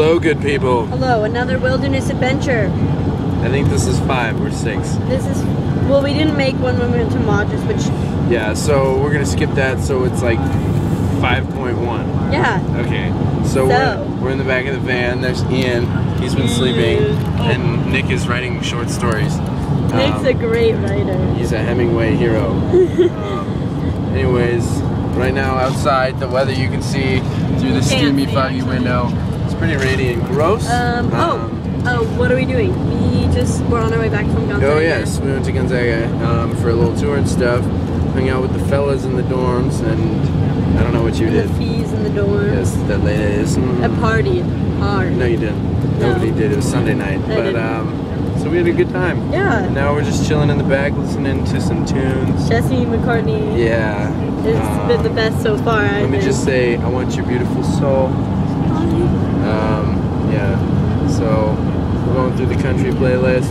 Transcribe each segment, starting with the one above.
Hello, good people. Hello, another wilderness adventure. I think this is five or six. This is, well, we didn't make one when we went to Madras, which, Yeah, so we're gonna skip that. So it's like 5.1. yeah. Okay. So, So- We're, we're in the back of the van. There's Ian. He's been sleeping, and Nick is writing short stories. Nick's Um, a great writer. He's a Hemingway hero. um, anyways, right now outside, the weather you can see through the steamy, foggy window. Pretty rainy and gross. Um, oh, oh, what are we doing? We just, we're on our way back from Gonzaga. Oh yes, we went to Gonzaga um, for a little tour and stuff. Hung out with the fellas in the dorms, and I don't know what you And did. the fees in the dorm. Yes, that ladies. A party. Hard. No, you didn't. Nobody did. It was Sunday night, I but um, so we had a good time. Yeah. And now we're just chilling in the back, listening to some tunes. Jesse McCartney. Yeah. It's been the Um, best so far, I Let me think. just say, I want your beautiful soul. Um, yeah. So we're going through the country playlist,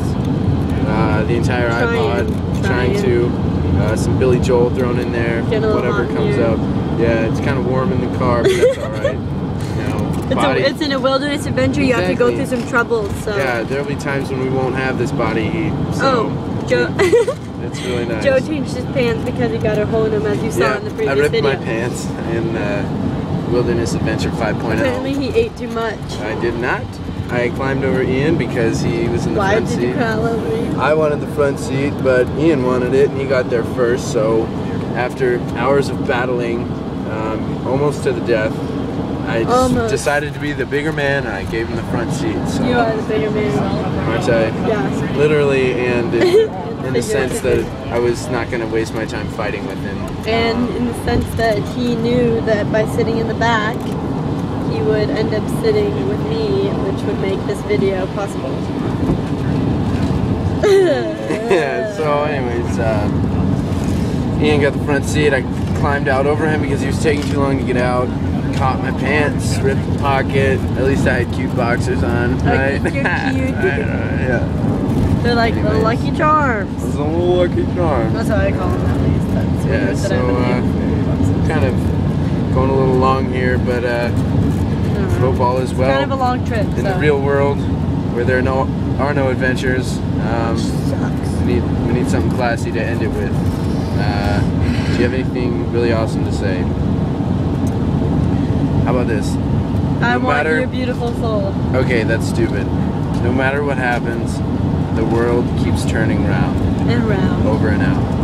uh, the entire Trying, iPod, trying, trying. to. Uh, some Billy Joel thrown in there, Getting a little whatever comes here. up. Yeah, it's kind of warm in the car, but that's all right. You know, It's, body. a, it's in a wilderness adventure. You have to go through some troubles. So. yeah, there'll be times when we won't have this body heat. So Oh, Joe. it's really nice. Joe changed his pants because he got a hole in them, as you saw yeah, in the previous video. I ripped video. my pants in uh, Wilderness Adventure 5.0. Apparently, he ate too much. I did not. I climbed over Ian because he was in the Why front did seat. you crawl over me? I wanted the front seat, but Ian wanted it, and he got there first. So, after hours of battling, um, almost to the death, I Almost. decided to be the bigger man, and I gave him the front seat. So, You are the bigger man. aren't I? Yes. Literally, and in, in the sense that I was not going to waste my time fighting with him. And Um, in the sense that he knew that by sitting in the back, he would end up sitting with me, which would make this video possible. yeah, so anyways, uh, Ian got the front seat. I climbed out over him because he was taking too long to get out. Caught my pants, ripped the pocket. At least I had cute boxers on, Like, right? you're cute. I yeah, They're like the Lucky Charms. it was a little lucky charm. That's how I call them at least. That's Yeah, so, name. Kind of going a little long here, but uh, Football as well. Kind of a long trip. in so. the real world, where there no are no adventures. Um, Sucks. We need, we need something classy to end it with. Uh, do you have anything really awesome to say? How about this? I no want matter- your beautiful soul. Okay, that's stupid. No matter what happens, the world keeps turning round. And round. Over and out.